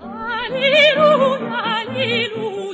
Hallelujah, Hallelujah.